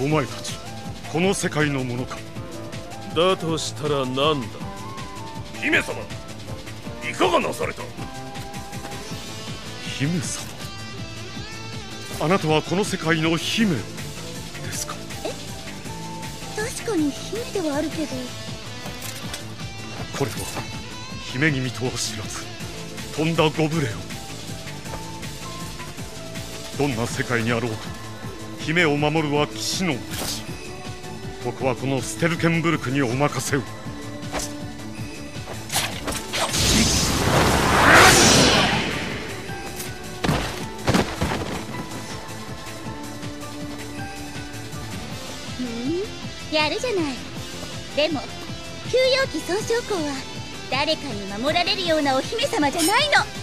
お前たちこの世界のものか。だとしたら何だ？姫様いかがなされた？姫様？あなたはこの世界の姫ですか？確かに姫ではあるけど。これは姫君とは知らずとんだご無礼を。どんな世界にあろうと姫を守るは騎士の道ここはこのステルケンブルクにお任せを。やるじゃない。でも休養期損傷校は誰かに守られるようなお姫様じゃないの。